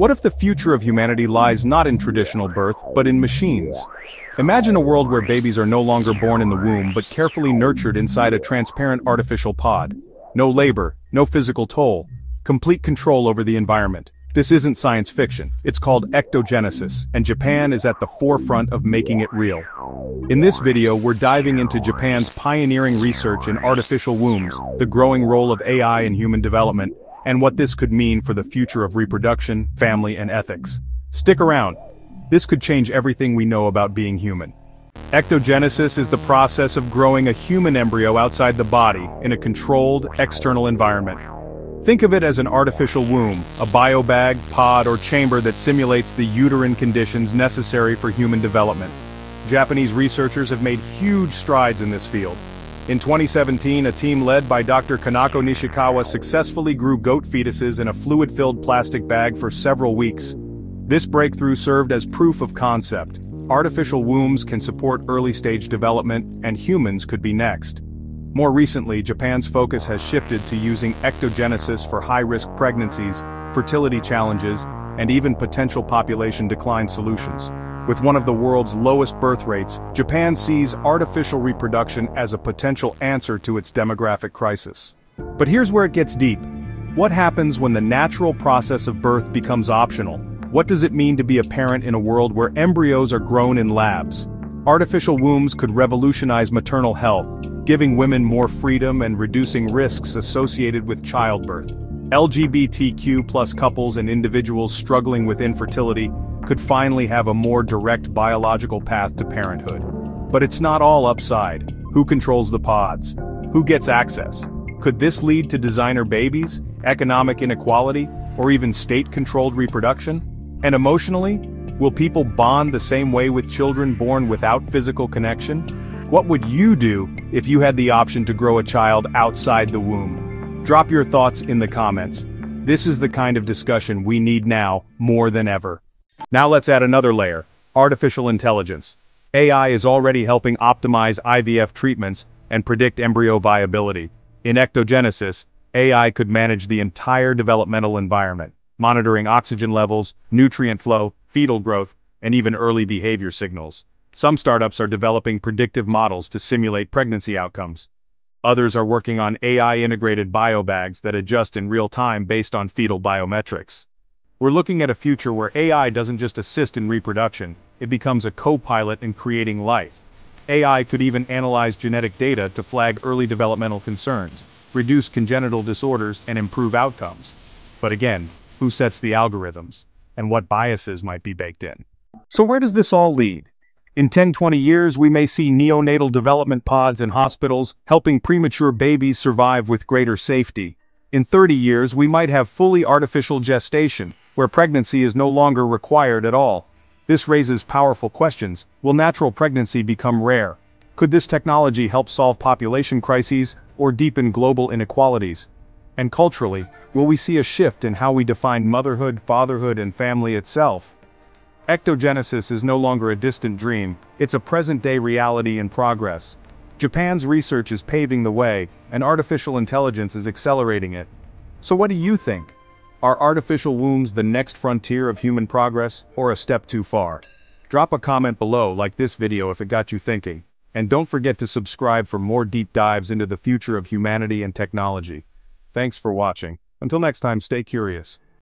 What if the future of humanity lies not in traditional birth, but in machines? Imagine a world where babies are no longer born in the womb but carefully nurtured inside a transparent artificial pod. No labor, no physical toll, complete control over the environment. This isn't science fiction, it's called ectogenesis, and Japan is at the forefront of making it real. In this video we're diving into Japan's pioneering research in artificial wombs, the growing role of AI in human development, and what this could mean for the future of reproduction, family and ethics. Stick around. This could change everything we know about being human. Ectogenesis is the process of growing a human embryo outside the body in a controlled, external environment. Think of it as an artificial womb, a biobag, pod or chamber that simulates the uterine conditions necessary for human development. Japanese researchers have made huge strides in this field. In 2017 a team led by Dr. Kanako Nishikawa successfully grew goat fetuses in a fluid-filled plastic bag for several weeks. This breakthrough served as proof of concept. Artificial wombs can support early-stage development, and humans could be next. More recently, Japan's focus has shifted to using ectogenesis for high-risk pregnancies, fertility challenges, and even potential population decline solutions. With one of the world's lowest birth rates, Japan sees artificial reproduction as a potential answer to its demographic crisis. But here's where it gets deep. What happens when the natural process of birth becomes optional? What does it mean to be a parent in a world where embryos are grown in labs? Artificial wombs could revolutionize maternal health, giving women more freedom and reducing risks associated with childbirth. LGBTQ plus couples and individuals struggling with infertility could finally have a more direct biological path to parenthood. But it's not all upside. Who controls the pods? Who gets access? Could this lead to designer babies, economic inequality, or even state-controlled reproduction? And emotionally, will people bond the same way with children born without physical connection? What would you do if you had the option to grow a child outside the womb? Drop your thoughts in the comments. This is the kind of discussion we need now, more than ever. Now let's add another layer, artificial intelligence. AI is already helping optimize IVF treatments and predict embryo viability. In ectogenesis, AI could manage the entire developmental environment, monitoring oxygen levels, nutrient flow, fetal growth, and even early behavior signals. Some startups are developing predictive models to simulate pregnancy outcomes. Others are working on AI-integrated biobags that adjust in real time based on fetal biometrics. We're looking at a future where AI doesn't just assist in reproduction, it becomes a co-pilot in creating life. AI could even analyze genetic data to flag early developmental concerns, reduce congenital disorders and improve outcomes. But again, who sets the algorithms? And what biases might be baked in? So where does this all lead? In 10-20 years we may see neonatal development pods in hospitals helping premature babies survive with greater safety. In 30 years we might have fully artificial gestation, where pregnancy is no longer required at all. This raises powerful questions. Will natural pregnancy become rare? Could this technology help solve population crises or deepen global inequalities? And culturally, will we see a shift in how we define motherhood, fatherhood and family itself? Ectogenesis is no longer a distant dream, it's a present-day reality in progress. Japan's research is paving the way, and artificial intelligence is accelerating it. So what do you think? Are artificial wombs the next frontier of human progress, or a step too far? Drop a comment below like this video if it got you thinking. And don't forget to subscribe for more deep dives into the future of humanity and technology. Thanks for watching. Until next time stay curious.